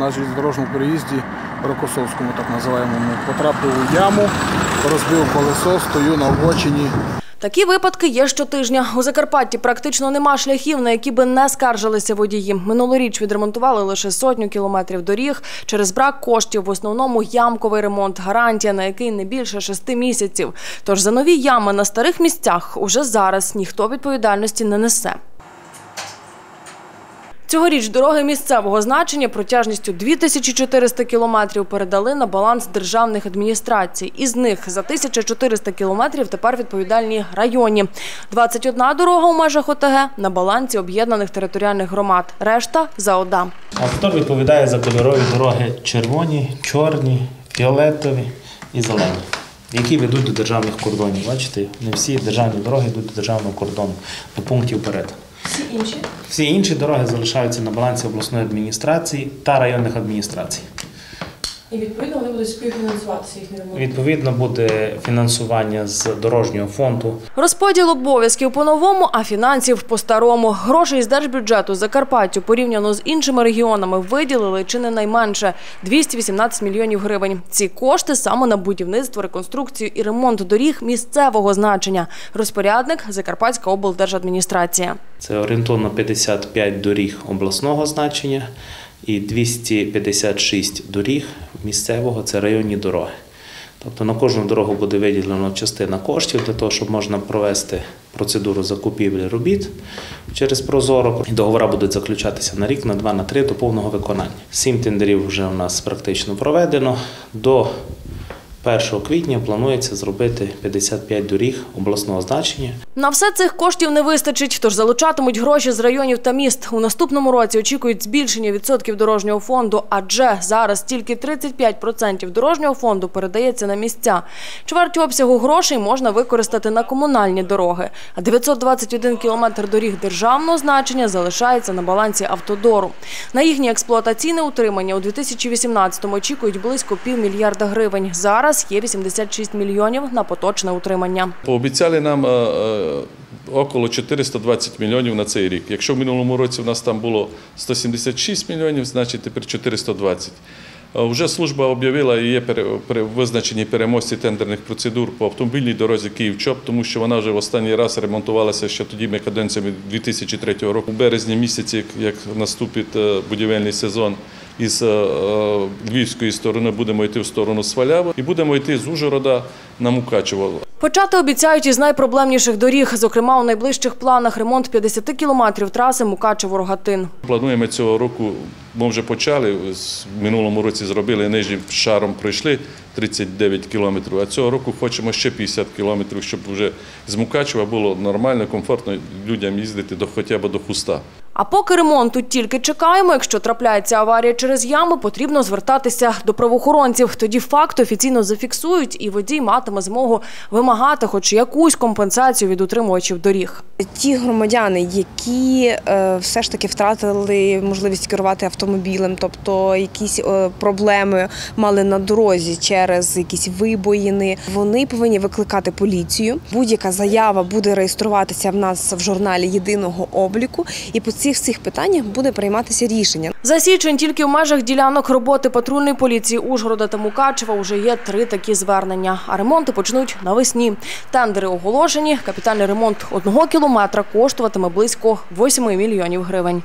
на железнодорожному переїзді Рокосовському, так називаємому. Потрапив у яму, розбив колесо, стою на обочині. Такі випадки є щотижня. У Закарпатті практично нема шляхів, на які би не скаржилися водії. Минулоріч відремонтували лише сотню кілометрів доріг через брак коштів. В основному ямковий ремонт, гарантія на який не більше шести місяців. Тож за нові ями на старих місцях уже зараз ніхто відповідальності не несе. Цьогоріч дороги місцевого значення протяжністю 2400 кілометрів передали на баланс державних адміністрацій. Із них за 1400 кілометрів тепер відповідальні районні. 21 дорога у межах ОТГ на балансі об'єднаних територіальних громад. Решта за ОДА. Автор відповідає за кольорові дороги червоні, чорні, фіолетові і зелені, які ведуть до державних кордонів. Бачите, не всі державні дороги йдуть до державного кордону, до пунктів перед. Всі інші Всі інші дороги залишаються на балансі обласної адміністрації та районних адміністрацій. І відповідно вони будуть співфінансуватися їхні ремонти. Відповідно, буде фінансування з дорожнього фонду. Розподіл обов'язків по-новому, а фінансів по-старому. Грошей з держбюджету Закарпаттю порівняно з іншими регіонами виділили чи не найменше 218 мільйонів гривень. Ці кошти саме на будівництво, реконструкцію і ремонт доріг місцевого значення. Розпорядник Закарпатська облдержадміністрація. Це орієнтовно 55 доріг обласного значення і 256 доріг місцевого це районні дороги. Тобто на кожну дорогу буде виділено частина коштів для того, щоб можна провести процедуру закупівлі робіт через Прозоро. І Договори будуть заключатися на рік, на два, на три до повного виконання. Сім тендерів вже у нас практично проведено. До 1 квітня планується зробити 55 доріг обласного значення. На все цих коштів не вистачить, тож залучатимуть гроші з районів та міст. У наступному році очікують збільшення відсотків дорожнього фонду, адже зараз тільки 35% дорожнього фонду передається на місця. Чверть обсягу грошей можна використати на комунальні дороги, а 921 кілометр доріг державного значення залишається на балансі автодору. На їхнє експлуатаційне утримання у 2018-му очікують близько півмільярда гривень. Зараз є 86 мільйонів на поточне утримання. Пообіцяли нам е, е, около 420 мільйонів на цей рік. Якщо в минулому році в нас там було 176 мільйонів, значить тепер 420. Е, Вже служба об'явила і є визначені переможці тендерних процедур по автомобільній дорозі Київ-Чоп, тому що вона вже в останній раз ремонтувалася ще тоді ми каденціями 2003 року. У березні місяці, як- наступить будівельний сезон, із е, е, львівської сторони будемо йти в сторону Свалява і будемо йти з Ужгорода на Мукачево. Почати обіцяють із найпроблемніших доріг. Зокрема, у найближчих планах ремонт 50 кілометрів траси Мукачево-Рогатин. Плануємо цього року, ми вже почали, в минулому році зробили нижнім шаром пройшли 39 кілометрів, а цього року хочемо ще 50 кілометрів, щоб вже з Мукачева було нормально, комфортно людям їздити до хоча б до Хуста. А поки ремонту тільки чекаємо, якщо трапляється аварія через ями, потрібно звертатися до правоохоронців. Тоді факт офіційно зафіксують, і водій матиме змогу вимагати хоч якусь компенсацію від утримувачів доріг. Ті громадяни, які е, все ж таки втратили можливість керувати автомобілем, тобто якісь е, проблеми мали на дорозі через якісь вибоїни, вони повинні викликати поліцію. Будь-яка заява буде реєструватися в нас в журналі єдиного обліку, і по цих всіх питаннях буде прийматися рішення. За січень тільки в межах ділянок роботи патрульної поліції Ужгорода та Мукачева вже є три такі звернення. А ремонти почнуть навесні. Тендери оголошені. Капітальний ремонт одного кілометра коштуватиме близько 8 мільйонів гривень.